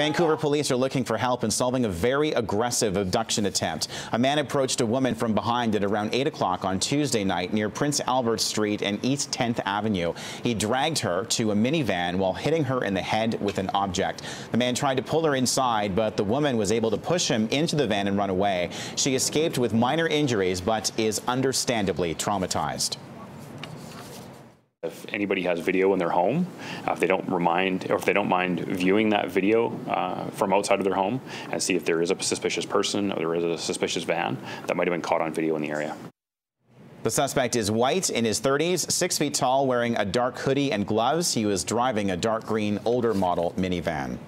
Vancouver police are looking for help in solving a very aggressive abduction attempt. A man approached a woman from behind at around 8 o'clock on Tuesday night near Prince Albert Street and East 10th Avenue. He dragged her to a minivan while hitting her in the head with an object. The man tried to pull her inside, but the woman was able to push him into the van and run away. She escaped with minor injuries, but is understandably traumatized. If anybody has video in their home, uh, if they don't remind or if they don't mind viewing that video uh, from outside of their home and see if there is a suspicious person or there is a suspicious van that might have been caught on video in the area. The suspect is white, in his 30s, six feet tall, wearing a dark hoodie and gloves. He was driving a dark green older model minivan.